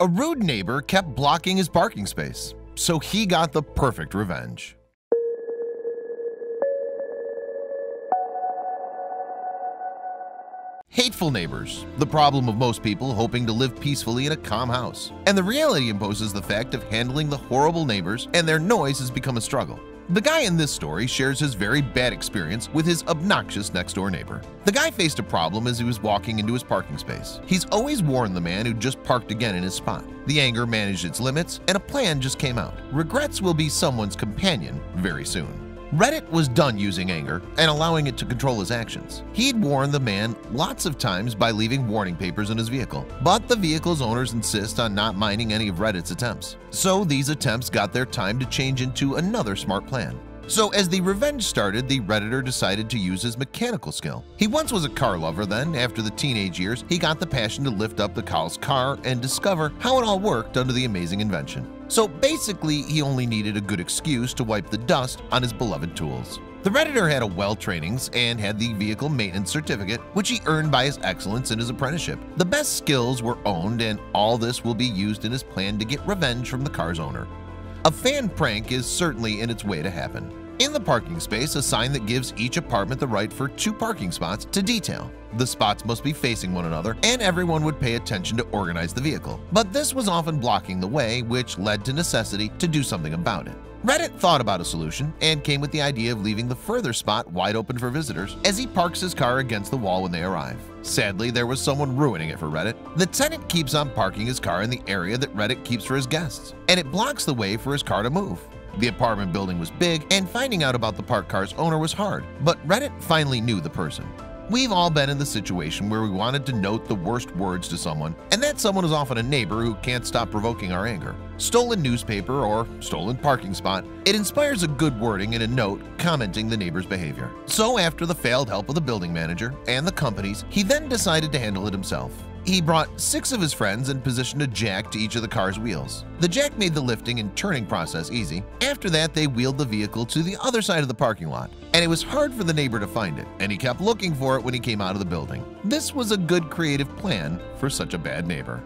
A rude neighbor kept blocking his parking space, so he got the perfect revenge. Hateful neighbors, the problem of most people hoping to live peacefully in a calm house. And the reality imposes the fact of handling the horrible neighbors and their noise has become a struggle. The guy in this story shares his very bad experience with his obnoxious next-door neighbor. The guy faced a problem as he was walking into his parking space. He's always warned the man who just parked again in his spot. The anger managed its limits, and a plan just came out. Regrets will be someone's companion very soon. Reddit was done using anger and allowing it to control his actions. He'd warned the man lots of times by leaving warning papers in his vehicle, but the vehicle's owners insist on not minding any of Reddit's attempts. So these attempts got their time to change into another smart plan. So as the revenge started, the Redditor decided to use his mechanical skill. He once was a car lover then, after the teenage years, he got the passion to lift up the Kyle's car and discover how it all worked under the amazing invention. So basically, he only needed a good excuse to wipe the dust on his beloved tools. The Redditor had a well trainings and had the vehicle maintenance certificate, which he earned by his excellence in his apprenticeship. The best skills were owned and all this will be used in his plan to get revenge from the car's owner. A fan prank is certainly in its way to happen. In the parking space, a sign that gives each apartment the right for two parking spots to detail. The spots must be facing one another, and everyone would pay attention to organize the vehicle. But this was often blocking the way, which led to necessity to do something about it. Reddit thought about a solution and came with the idea of leaving the further spot wide open for visitors as he parks his car against the wall when they arrive. Sadly, there was someone ruining it for Reddit. The tenant keeps on parking his car in the area that Reddit keeps for his guests, and it blocks the way for his car to move. The apartment building was big, and finding out about the parked car's owner was hard, but Reddit finally knew the person. We've all been in the situation where we wanted to note the worst words to someone, and that someone is often a neighbor who can't stop provoking our anger. Stolen newspaper or stolen parking spot, it inspires a good wording in a note commenting the neighbor's behavior. So after the failed help of the building manager and the companies, he then decided to handle it himself. He brought six of his friends and positioned a jack to each of the car's wheels. The jack made the lifting and turning process easy. After that, they wheeled the vehicle to the other side of the parking lot, and it was hard for the neighbor to find it, and he kept looking for it when he came out of the building. This was a good creative plan for such a bad neighbor.